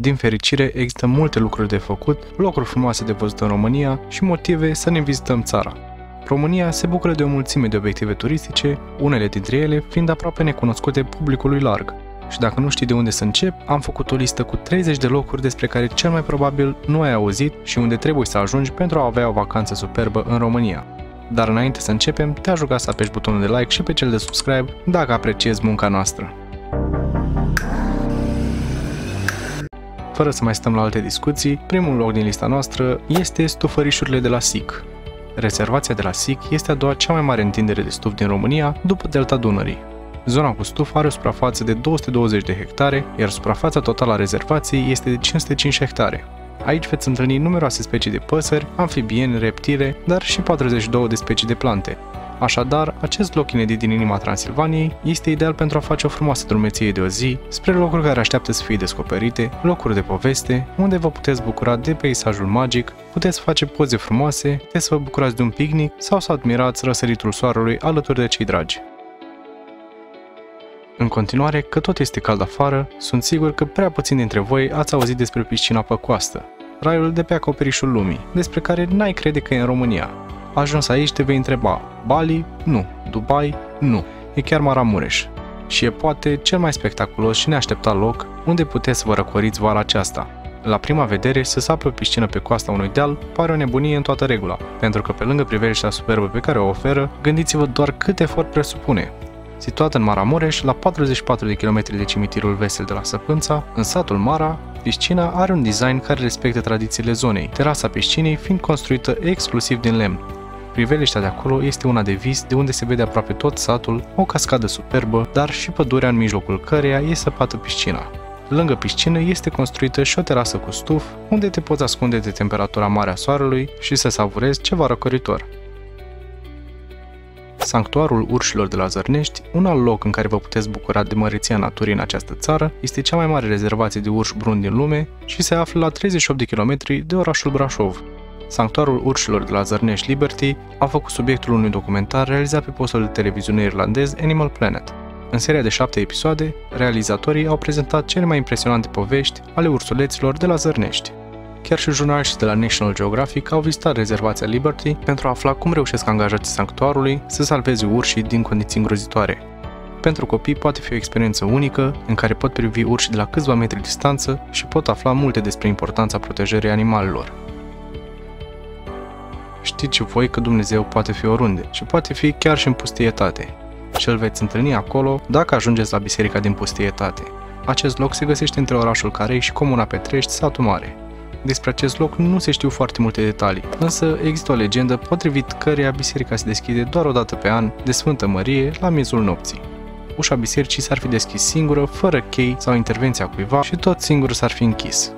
Din fericire, există multe lucruri de făcut, locuri frumoase de văzut în România și motive să ne vizităm țara. România se bucură de o mulțime de obiective turistice, unele dintre ele fiind aproape necunoscute publicului larg. Și dacă nu știi de unde să încep, am făcut o listă cu 30 de locuri despre care cel mai probabil nu ai auzit și unde trebuie să ajungi pentru a avea o vacanță superbă în România. Dar înainte să începem, te-aș ruga să apeși butonul de like și pe cel de subscribe dacă apreciezi munca noastră. Fără să mai stăm la alte discuții, primul loc din lista noastră este stufărișurile de la SIC. Rezervația de la SIC este a doua cea mai mare întindere de stuf din România, după delta Dunării. Zona cu stuf are o suprafață de 220 de hectare, iar suprafața totală a rezervației este de 505 hectare. Aici veți întâlni numeroase specii de păsări, amfibieni, reptile, dar și 42 de specii de plante. Așadar, acest loc inedit din inima Transilvaniei este ideal pentru a face o frumoasă drumeție de o zi spre locuri care așteaptă să fie descoperite, locuri de poveste, unde vă puteți bucura de peisajul magic, puteți face poze frumoase, puteți să vă bucurați de un picnic sau să admirați răsăritul soarelui alături de cei dragi. În continuare, că tot este cald afară, sunt sigur că prea puțin dintre voi ați auzit despre piscina pe coastă, raiul de pe acoperișul lumii, despre care n-ai crede că e în România. Ajuns aici te vei întreba, Bali? Nu. Dubai? Nu. E chiar Maramureș. Și e poate cel mai spectaculos și neașteptat loc unde puteți să vă răcoriți vara aceasta. La prima vedere, să sapă o piscină pe coasta unui deal pare o nebunie în toată regula, pentru că pe lângă priveliștea superbă pe care o oferă, gândiți-vă doar cât efort presupune. Situată în Maramureș, la 44 de km de cimitirul Vesel de la Săpânța, în satul Mara, piscina are un design care respectă tradițiile zonei, terasa piscinei fiind construită exclusiv din lemn. Priveliștea de acolo este una de vis, de unde se vede aproape tot satul, o cascadă superbă, dar și pădurea în mijlocul căreia e săpată piscina. Lângă piscină este construită și o terasă cu stuf, unde te poți ascunde de temperatura mare a soarelui și să savurezi ceva răcoritor. Sanctuarul urșilor de la Zărnești, un alt loc în care vă puteți bucura de măreția naturii în această țară, este cea mai mare rezervație de urși brun din lume și se află la 38 de km de orașul Brașov. Sanctuarul urșilor de la Zărnești Liberty a făcut subiectul unui documentar realizat pe postul de televiziune irlandez Animal Planet. În seria de șapte episoade, realizatorii au prezentat cele mai impresionante povești ale ursuleților de la Zărnești. Chiar și jurnaliștii de la National Geographic au vizitat rezervația Liberty pentru a afla cum reușesc angajații sanctuarului să salveze urșii din condiții îngrozitoare. Pentru copii poate fi o experiență unică, în care pot privi urși de la câțiva metri distanță și pot afla multe despre importanța protejării animalelor. Știți și voi că Dumnezeu poate fi oriunde și poate fi chiar și în pustietate. Și îl veți întâlni acolo dacă ajungeți la biserica din pustietate. Acest loc se găsește între orașul Carei și comuna Petrești, satul mare. Despre acest loc nu se știu foarte multe detalii, însă există o legendă potrivit căreia biserica se deschide doar o dată pe an, de Sfântă Mărie, la miezul nopții. Ușa bisericii s-ar fi deschis singură, fără chei sau intervenția cuiva și tot singur s-ar fi închis.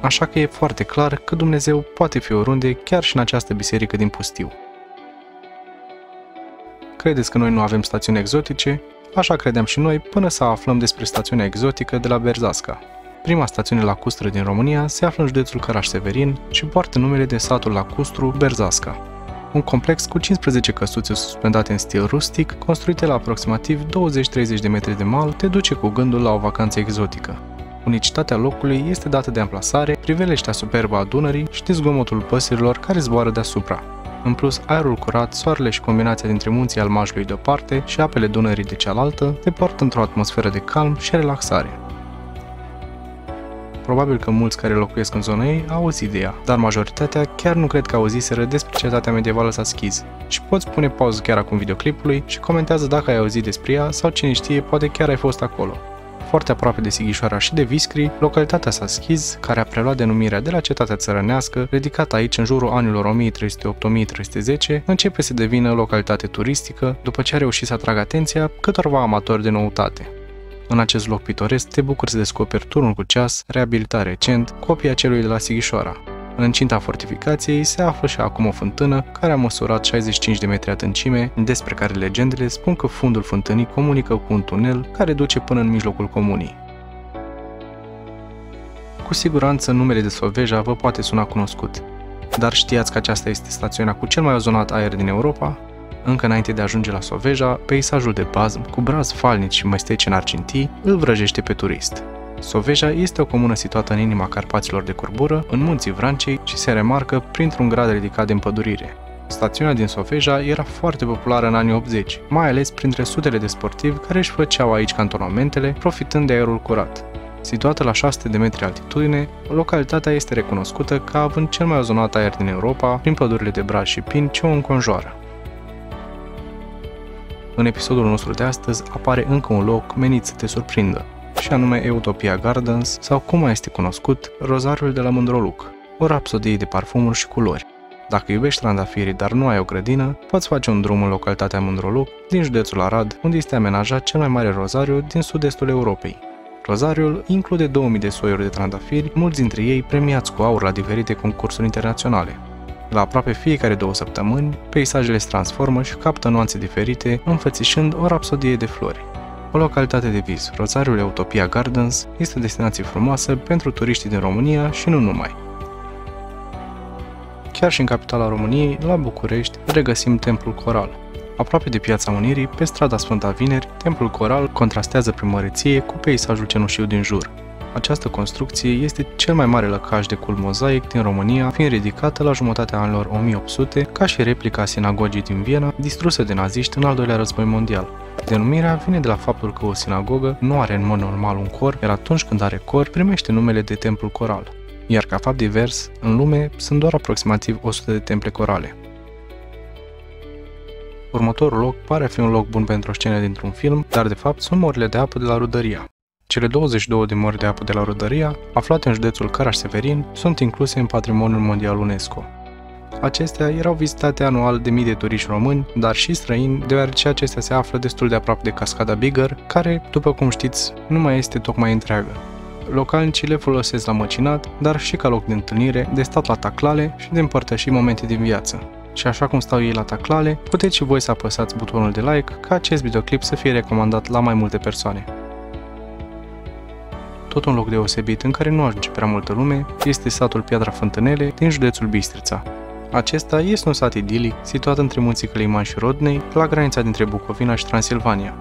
Așa că e foarte clar că Dumnezeu poate fi oriunde, chiar și în această biserică din pustiu. Credeți că noi nu avem stațiuni exotice? Așa credeam și noi până să aflăm despre stațiunea exotică de la Berzasca. Prima stațiune lacustră din România se află în județul Caraș-Severin și poartă numele de satul lacustru Berzasca. Un complex cu 15 căsuțe suspendate în stil rustic, construite la aproximativ 20-30 de metri de mal, te duce cu gândul la o vacanță exotică. Unicitatea locului este dată de amplasare, priveliștea superbă a Dunării și de zgomotul păsărilor care zboară deasupra. În plus, aerul curat, soarele și combinația dintre munții Almajului de o parte și apele Dunării de cealaltă te poartă într-o atmosferă de calm și relaxare. Probabil că mulți care locuiesc în zona ei au auzit de ea, dar majoritatea chiar nu cred că auziseră despre cetatea medievală sa schiz. Și poți pune pauză chiar acum videoclipului și comentează dacă ai auzit despre ea sau cine știe, poate chiar ai fost acolo foarte aproape de Sighișoara și de Viscri, localitatea Saschiz, care a preluat denumirea de la cetatea țărănească, ridicată aici în jurul anilor 1308-1310, începe să devină localitate turistică după ce a reușit să atragă atenția câtorva amatori de noutate. În acest loc pitoresc te bucuri să descoperi turnul cu ceas, reabilitat recent, copia celui de la Sighișoara. În incinta fortificației se află și acum o fântână care a măsurat 65 de metri adâncime, despre care legendele spun că fundul fântânii comunică cu un tunel care duce până în mijlocul comunii. Cu siguranță numele de Soveja vă poate suna cunoscut, dar știați că aceasta este stațiunea cu cel mai ozonat aer din Europa? Încă înainte de a ajunge la Soveja, peisajul de bazm, cu braz falnici și măsteci în argintii, îl vrăjește pe turist. Soveja este o comună situată în inima Carpaților de Curbură, în munții Vrancei și se remarcă printr-un grad ridicat de împădurire. Stațiunea din Sofeja era foarte populară în anii 80, mai ales printre sutele de sportivi care își făceau aici cantonamentele, profitând de aerul curat. Situată la 600 de metri altitudine, localitatea este recunoscută ca având cel mai ozonat aer din Europa, prin pădurile de braj și pin ce o înconjoară. În episodul nostru de astăzi apare încă un loc menit să te surprindă, și anume Utopia Gardens, sau cum mai este cunoscut, Rozariul de la Mândroluc, o rapsodie de parfumuri și culori. Dacă iubești trandafirii, dar nu ai o grădină, poți face un drum în localitatea Mândroluc, din județul Arad, unde este amenajat cel mai mare rozariu din sud-estul Europei. Rozariul include 2000 de soiuri de trandafiri, mulți dintre ei premiați cu aur la diferite concursuri internaționale. La aproape fiecare două săptămâni, peisajele se transformă și captă nuanțe diferite, înfățișând o rapsodie de flori. O localitate de vis, Rozariul Utopia Gardens este o destinație frumoasă pentru turiștii din România și nu numai. Chiar și în capitala României, la București, regăsim Templul Coral. Aproape de Piața Unirii, pe strada Sfânta Vineri, Templul Coral contrastează prin măreție cu peisajul cenușiu din jur. Această construcție este cel mai mare lăcaș de cult mozaic din România, fiind ridicată la jumătatea anilor 1800, ca și replica sinagogii din Viena, distrusă de naziști în al doilea război mondial. Denumirea vine de la faptul că o sinagogă nu are în mod normal un cor, iar atunci când are cor, primește numele de templul coral. Iar ca fapt divers, în lume sunt doar aproximativ 100 de temple corale. Următorul loc pare a fi un loc bun pentru o scenă dintr-un film, dar de fapt sunt morile de apă de la Rudăria. Cele 22 de mori de apă de la Rudăria, aflate în județul Caraș-Severin, sunt incluse în Patrimoniul Mondial UNESCO. Acestea erau vizitate anual de mii de turiști români, dar și străini, deoarece acestea se află destul de aproape de cascada Bigger, care, după cum știți, nu mai este tocmai întreagă. Localnicii le folosesc la măcinat, dar și ca loc de întâlnire, de stat la taclale și de împărtăși momente din viață. Și așa cum stau ei la taclale, puteți și voi să apăsați butonul de like ca acest videoclip să fie recomandat la mai multe persoane. Tot un loc deosebit în care nu ajunge prea multă lume este satul Piatra Fântânele din județul Bistrița. Acesta este un sat idilic situat între munții Căliman și Rodnei, la granița dintre Bucovina și Transilvania.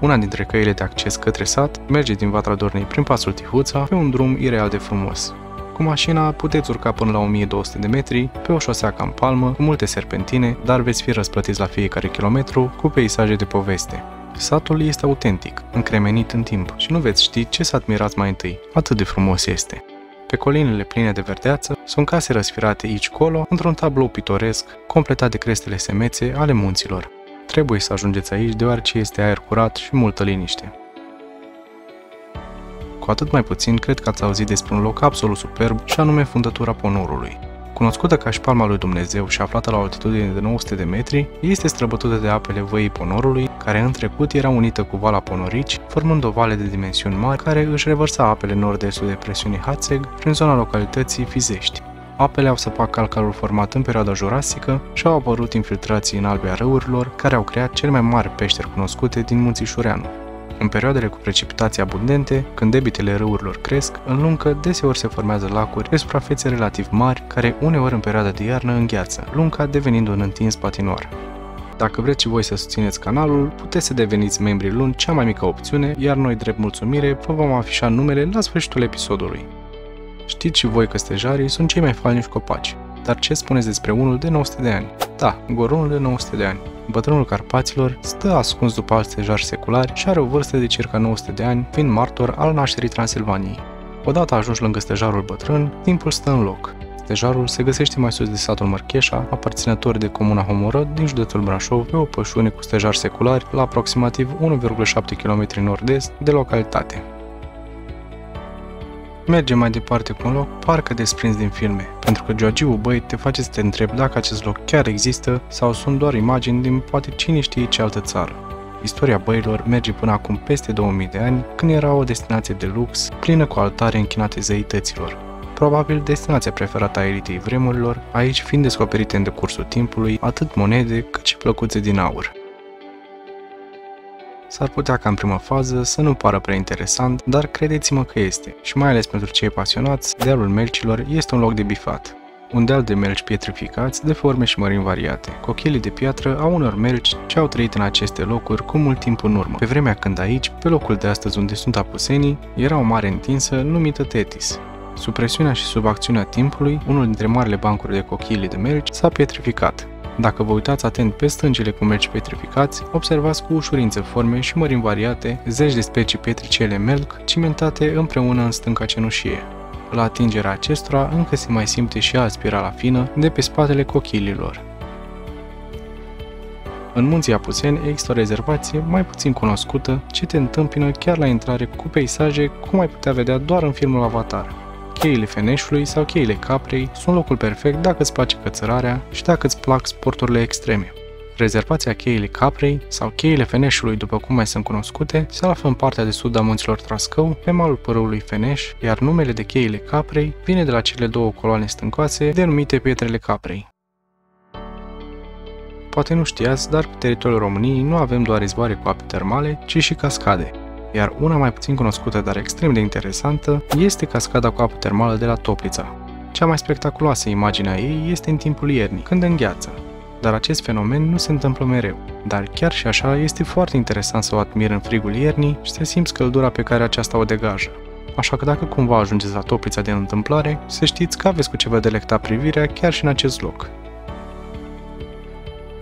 Una dintre căile de acces către sat merge din Vatra Dornei prin pasul Tihuța pe un drum ireal de frumos. Cu mașina puteți urca până la 1200 de metri pe o șosea cam palmă, cu multe serpentine, dar veți fi răsplătiți la fiecare kilometru cu peisaje de poveste. Satul este autentic, încremenit în timp și nu veți ști ce să admirați mai întâi, atât de frumos este. Pe colinele pline de verdeață sunt case răsfirate aici-colo într-un tablou pitoresc, completat de crestele semețe ale munților. Trebuie să ajungeți aici deoarece este aer curat și multă liniște. Cu atât mai puțin cred că ați auzit despre un loc absolut superb și anume fundătura Ponorului. Cunoscută ca și palma lui Dumnezeu și aflată la o altitudine de 900 de metri, este străbătută de apele văii Ponorului, care în trecut era unită cu vala Ponorici, formând o vale de dimensiuni mari care își revărsa apele nord-estul depresiunii Hațeg prin zona localității Fizești. Apele au săpat calcarul format în perioada jurasică și au apărut infiltrații în albe a râurilor, care au creat cele mai mari peșteri cunoscute din munții Șureanu. În perioadele cu precipitații abundente, când debitele râurilor cresc, în luncă deseori se formează lacuri pe suprafețe relativ mari, care uneori în perioada de iarnă îngheață, lunca devenind un întins patinoar. Dacă vreți și voi să susțineți canalul, puteți să deveniți membri luni cea mai mică opțiune, iar noi, drept mulțumire, vă vom afișa numele la sfârșitul episodului. Știți și voi că stejarii sunt cei mai falniși copaci, dar ce spuneți despre unul de 900 de ani? Da, goronul de 900 de ani. Bătrânul Carpaților stă ascuns după alți stejari seculari și are o vârstă de circa 900 de ani, fiind martor al nașterii Transilvaniei. Odată ajuns lângă stejarul bătrân, timpul stă în loc. Stejarul se găsește mai sus de satul Mărcheșa, aparținător de comuna Homorod din județul Brașov, pe o pășune cu stejari seculari la aproximativ 1,7 km nord-est de localitate. Mergem mai departe cu un loc parcă desprins din filme, pentru că Georgiu Băi te face să te întrebi dacă acest loc chiar există sau sunt doar imagini din poate cine știe ce altă țară. Istoria băilor merge până acum peste 2000 de ani, când era o destinație de lux, plină cu altare închinate zeităților. Probabil destinația preferată a elitei vremurilor, aici fiind descoperite în decursul timpului atât monede cât și plăcuțe din aur. S-ar putea ca în primă fază să nu pară prea interesant, dar credeți-mă că este, și mai ales pentru cei pasionați, dealul Melcilor este un loc de bifat. un deal de melci pietrificați de forme și mărimi variate. Cochilii de piatră au unor melci ce au trăit în aceste locuri cu mult timp în urmă, pe vremea când aici, pe locul de astăzi unde sunt apusenii, era o mare întinsă numită Tetis. Sub presiunea și sub acțiunea timpului, unul dintre marile bancuri de cochilii de melci s-a pietrificat. Dacă vă uitați atent pe stângile cu melci petrificați, observați cu ușurință forme și mărimi variate, zeci de specii petricele melc cimentate împreună în stânca cenușie. La atingerea acestora încă se mai simte și a spirala fină de pe spatele cochililor. În munții Apuseni există o rezervație mai puțin cunoscută ce te întâmpină chiar la intrare cu peisaje cum ai putea vedea doar în filmul Avatar. Cheile Feneșului sau cheile Caprei sunt locul perfect dacă îți place cățărarea și dacă îți plac sporturile extreme. Rezervația cheile Caprei sau cheile Feneșului, după cum mai sunt cunoscute, se află în partea de sud a munților Trascău, pe malul părâului Feneș, iar numele de cheile Caprei vine de la cele două coloane stâncoase denumite Pietrele Caprei. Poate nu știați, dar pe teritoriul României nu avem doar izvoare cu ape termale, ci și cascade. Iar una mai puțin cunoscută, dar extrem de interesantă, este cascada cu apă termală de la Toplița. Cea mai spectaculoasă imagine a ei este în timpul iernii, când îngheață. Dar acest fenomen nu se întâmplă mereu. Dar chiar și așa este foarte interesant să o admiri în frigul iernii și să simți căldura pe care aceasta o degajă. Așa că dacă cumva ajungeți la Toplița de întâmplare, să știți că aveți cu ce vă delecta privirea chiar și în acest loc.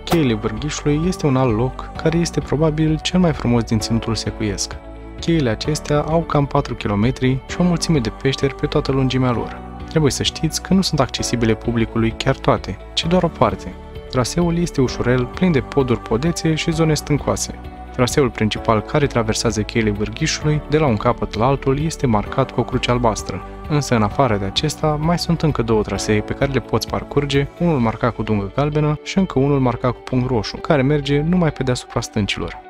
Cheile Vârghișului este un alt loc care este probabil cel mai frumos din ținutul secuiesc. Cheile acestea au cam 4 km și o mulțime de peșteri pe toată lungimea lor. Trebuie să știți că nu sunt accesibile publicului chiar toate, ci doar o parte. Traseul este ușurel, plin de poduri podețe și zone stâncoase. Traseul principal care traversează cheile Vârghișului de la un capăt la altul este marcat cu o cruce albastră. Însă, în afară de acesta, mai sunt încă două trasee pe care le poți parcurge, unul marcat cu dungă galbenă și încă unul marcat cu punct roșu, care merge numai pe deasupra stâncilor.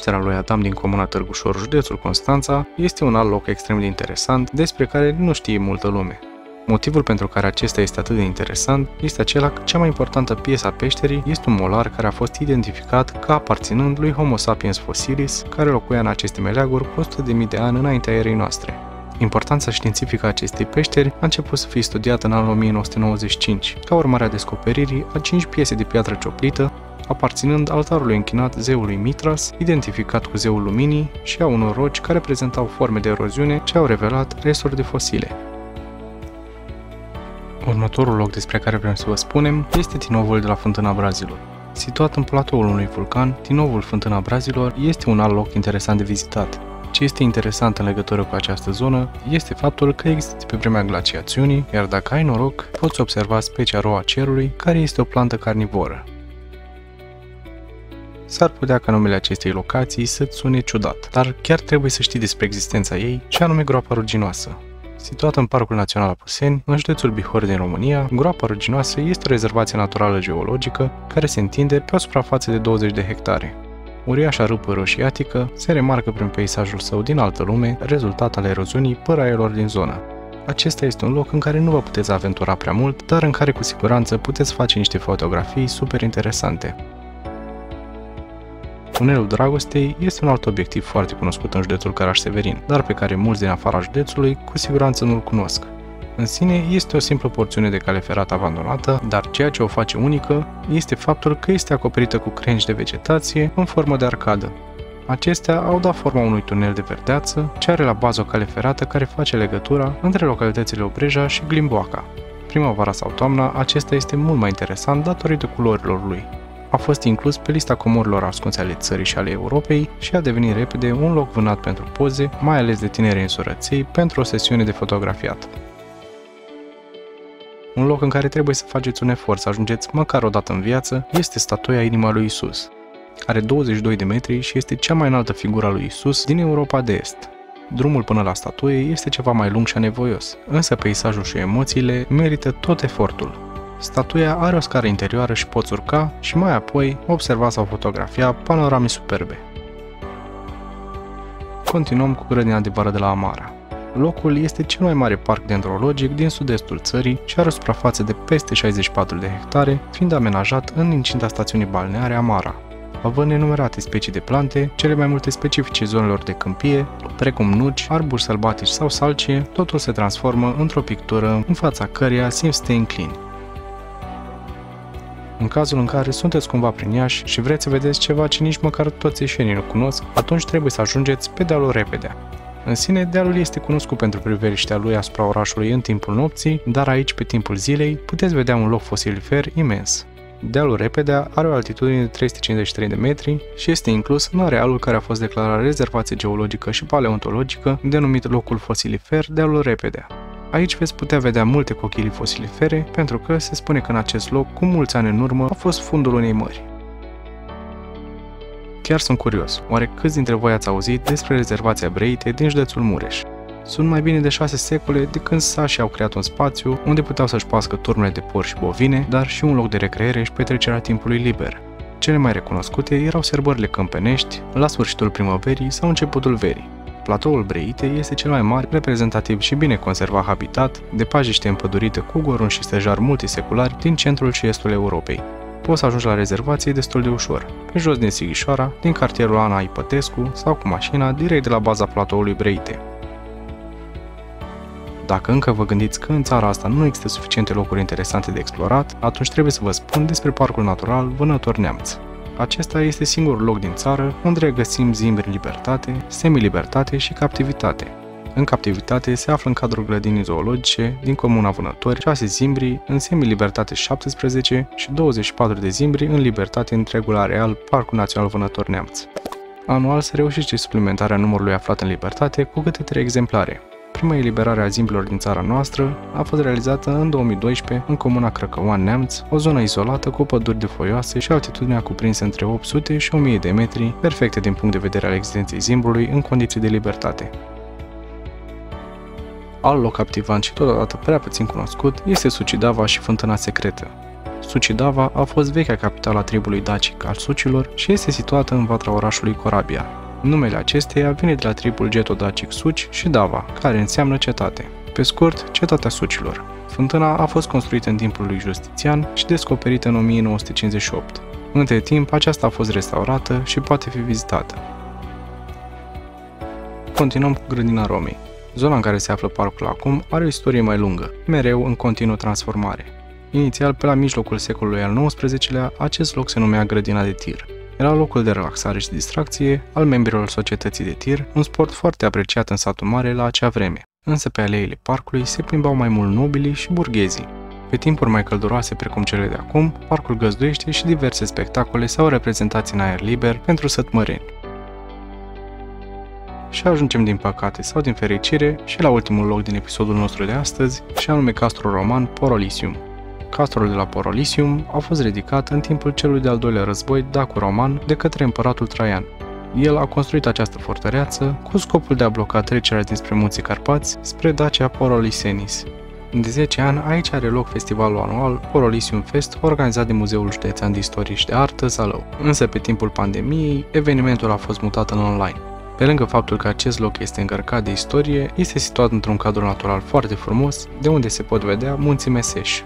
Peștera lui Adam din comuna Târgușor, județul Constanța, este un alt loc extrem de interesant despre care nu știe multă lume. Motivul pentru care acesta este atât de interesant este acela că cea mai importantă piesă a peșterii este un molar care a fost identificat ca aparținând lui Homo sapiens fossilis, care locuia în aceste meleaguri cu 100.000 de ani înaintea erei noastre. Importanța științifică a acestei peșteri a început să fie studiată în anul 1995, ca urmare a descoperirii a 5 piese de piatră cioplită aparținând altarului închinat zeului Mitras, identificat cu zeul luminii și a unor roci care prezentau forme de eroziune ce au revelat resturi de fosile. Următorul loc despre care vrem să vă spunem este Tinovul de la Fântâna Brazilor. Situat în platoul unui vulcan, Tinovul Fântâna Brazilor este un alt loc interesant de vizitat. Ce este interesant în legătură cu această zonă este faptul că există pe vremea glaciațiunii, iar dacă ai noroc, poți observa specia roa cerului, care este o plantă carnivoră s-ar putea ca numele acestei locații să-ți sune ciudat, dar chiar trebuie să știi despre existența ei, și anume groapa ruginoasă. Situată în Parcul Național Apuseni, în județul Bihor din România, groapa ruginoasă este o rezervație naturală geologică care se întinde pe o suprafață de 20 de hectare. Uriașa râpă roșiatică se remarcă prin peisajul său din altă lume, rezultat al eroziunii păraielor din zonă. Acesta este un loc în care nu vă puteți aventura prea mult, dar în care cu siguranță puteți face niște fotografii super interesante. Tunelul Dragostei este un alt obiectiv foarte cunoscut în județul Caraș-Severin, dar pe care mulți din afara județului cu siguranță nu-l cunosc. În sine este o simplă porțiune de cale ferată abandonată, dar ceea ce o face unică este faptul că este acoperită cu crengi de vegetație în formă de arcadă. Acestea au dat forma unui tunel de verdeață, ce are la bază o cale ferată care face legătura între localitățile Obreja și Glimboaca. Primăvara sau toamna, acesta este mult mai interesant datorită culorilor lui a fost inclus pe lista comorilor ascunse ale țării și ale Europei și a devenit repede un loc vânat pentru poze, mai ales de tineri însurăței, pentru o sesiune de fotografiat. Un loc în care trebuie să faceți un efort să ajungeți măcar o dată în viață este statuia Inima lui Isus. Are 22 de metri și este cea mai înaltă figură a lui Isus din Europa de Est. Drumul până la statuie este ceva mai lung și anevoios, însă peisajul și emoțiile merită tot efortul. Statuia are o scară interioară și poți urca și mai apoi observa sau fotografia panorame superbe. Continuăm cu grădina de vară de la Amara. Locul este cel mai mare parc dendrologic din sud-estul țării și are o suprafață de peste 64 de hectare, fiind amenajat în incinta stațiunii balneare Amara. având nenumerate specii de plante, cele mai multe specifice zonelor de câmpie, precum nuci, arburi sălbatici sau salcie, totul se transformă într-o pictură în fața căreia simți să te înclini. În cazul în care sunteți cumva prin Iași și vreți să vedeți ceva ce nici măcar toți ieșenii nu cunosc, atunci trebuie să ajungeți pe dealul Repedea. În sine, dealul este cunoscut pentru priveliștea lui asupra orașului în timpul nopții, dar aici, pe timpul zilei, puteți vedea un loc fosilifer imens. Dealul Repedea are o altitudine de 353 de metri și este inclus în arealul care a fost declarat rezervație geologică și paleontologică, denumit locul fosilifer Dealul Repedea. Aici veți putea vedea multe cochilii fosilifere, pentru că se spune că în acest loc, cu mulți ani în urmă, a fost fundul unei mări. Chiar sunt curios, oare câți dintre voi ați auzit despre rezervația Breite din județul Mureș? Sunt mai bine de șase secole de când sașii au creat un spațiu unde puteau să-și pască turmele de porci și bovine, dar și un loc de recreere și petrecerea timpului liber. Cele mai recunoscute erau serbările câmpenești, la sfârșitul primăverii sau începutul verii. Platoul Breite este cel mai mare, reprezentativ și bine conservat habitat de pajiște împădurită cu goruni și stejar multiseculari din centrul și estul Europei. Poți să ajungi la rezervație destul de ușor, pe jos din Sighișoara, din cartierul Ana Ipătescu sau cu mașina direct de la baza platoului Breite. Dacă încă vă gândiți că în țara asta nu există suficiente locuri interesante de explorat, atunci trebuie să vă spun despre Parcul Natural Vânător Neamț. Acesta este singurul loc din țară unde regăsim zimbri libertate, semi-libertate și captivitate. În captivitate se află în cadrul grădinii zoologice din Comuna Vânători 6 zimbri în semi-libertate 17 și 24 de zimbri în libertate întregul areal Parcul Național Vânător Neamț. Anual se reușește suplimentarea numărului aflat în libertate cu câte 3 exemplare, Prima eliberare a zimbilor din țara noastră a fost realizată în 2012 în comuna Crăcăoan Neamț, o zonă izolată cu păduri de foioase și altitudinea cuprinsă între 800 și 1000 de metri, perfecte din punct de vedere al existenței zimbrului în condiții de libertate. Alt loc captivant și totodată prea puțin cunoscut este Sucidava și Fântâna Secretă. Sucidava a fost vechea capitală a tribului dacic al sucilor și este situată în vatra orașului Corabia, Numele acesteia vine de la tribul getodacic Suci și Dava, care înseamnă cetate. Pe scurt, cetatea Sucilor. Fântâna a fost construită în timpul lui Justinian și descoperită în 1958. Între timp, aceasta a fost restaurată și poate fi vizitată. Continuăm cu grădina Romei. Zona în care se află parcul acum are o istorie mai lungă, mereu în continuă transformare. Inițial, pe la mijlocul secolului al XIX-lea, acest loc se numea Grădina de Tir, era locul de relaxare și distracție al membrilor societății de tir, un sport foarte apreciat în satul mare la acea vreme. Însă pe aleile parcului se plimbau mai mult nobilii și burghezii. Pe timpuri mai călduroase precum cele de acum, parcul găzduiește și diverse spectacole sau reprezentații în aer liber pentru sătmăreni. Și ajungem din păcate sau din fericire și la ultimul loc din episodul nostru de astăzi, și anume castrul roman Porolisium. Castrul de la Porolisium a fost ridicat în timpul celui de-al doilea război daco-roman de către împăratul Traian. El a construit această fortăreață cu scopul de a bloca trecerea dinspre munții Carpați spre Dacia Porolisenis. De 10 ani, aici are loc festivalul anual Porolisium Fest, organizat de Muzeul Județean de Istorie și de Artă Zalău. Însă, pe timpul pandemiei, evenimentul a fost mutat în online. Pe lângă faptul că acest loc este încărcat de istorie, este situat într-un cadru natural foarte frumos, de unde se pot vedea munții Meseș,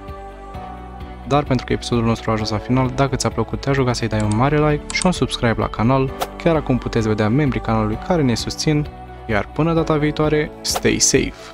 dar pentru că episodul nostru a ajuns la final, dacă ți-a plăcut, te-aș ruga să-i dai un mare like și un subscribe la canal. Chiar acum puteți vedea membrii canalului care ne susțin, iar până data viitoare, stay safe!